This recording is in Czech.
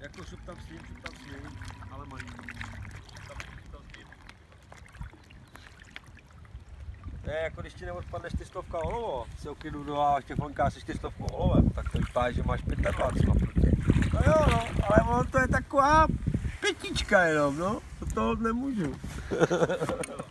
Jako šup tam s ním, šup tam s ním, ale mají. To je jako když ti neodpadne čtyřstovka olovo, si oklidu dodáváš těch vonká se čtyřstovkou olovem, tak to vypadá, že máš 25 naproti. No jo, no, ale ono to je taková pětička jenom, no, to toho nemůžu.